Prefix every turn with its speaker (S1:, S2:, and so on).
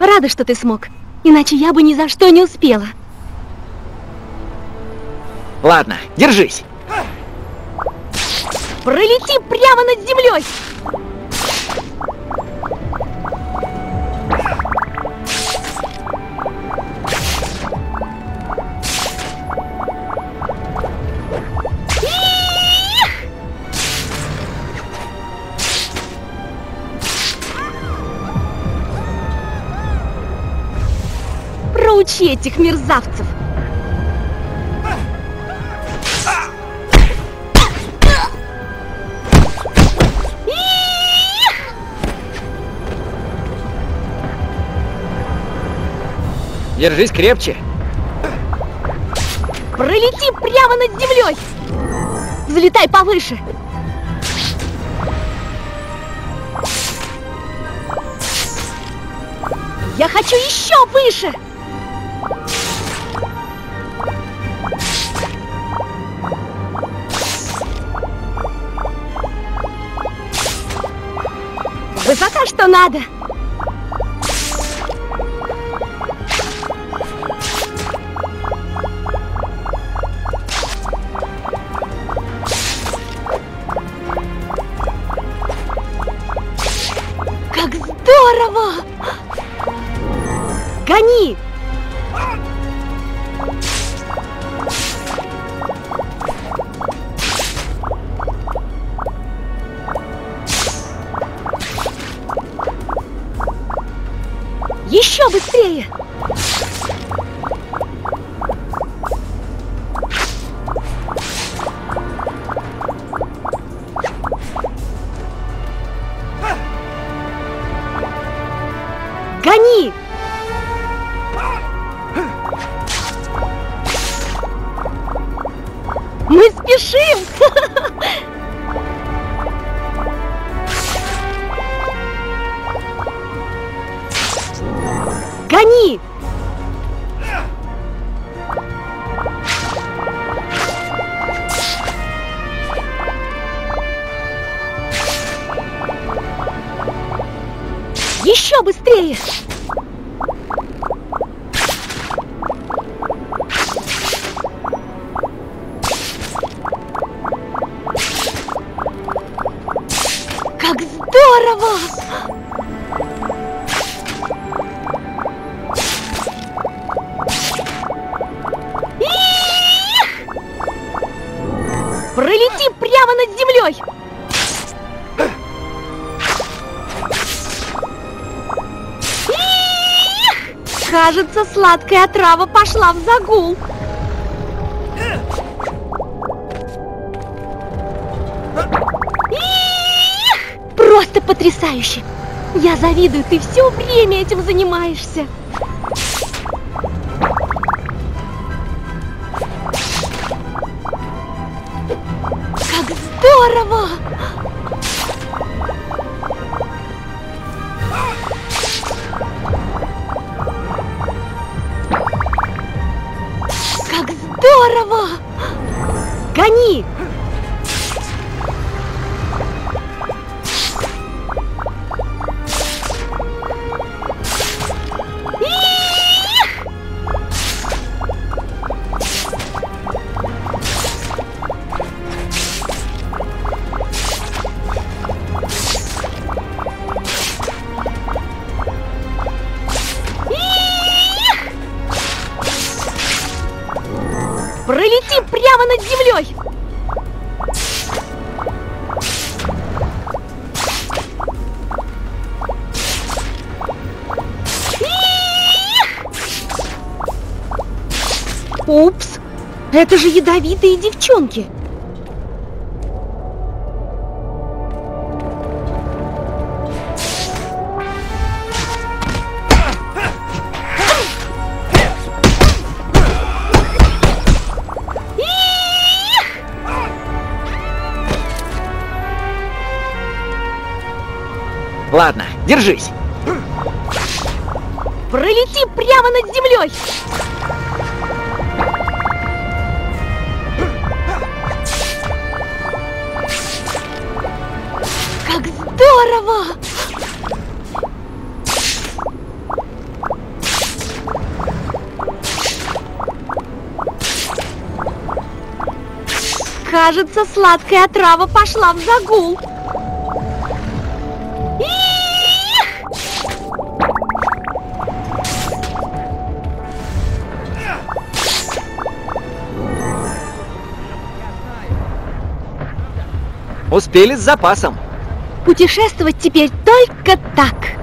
S1: Рада, что ты смог. Иначе я бы ни за что не успела.
S2: Ладно, держись.
S1: Пролети прямо над землей! Проучи этих мерзавцев!
S2: Держись крепче.
S1: Пролети прямо над землей! Взлетай повыше! Я хочу еще выше! Высота, что надо! Как здорово! Гони! Еще быстрее! Гони! Мы спешим! Гони! Еще быстрее! Как здорово! Кажется, сладкая отрава пошла в загул. Просто потрясающе! Я завидую, ты все время этим занимаешься. Гони! Их! Упс! Это же ядовитые девчонки!
S2: Ладно, держись.
S1: Пролети прямо над землей. Как здорово! Кажется, сладкая трава пошла в загул.
S2: Успели с запасом.
S1: Путешествовать теперь только так.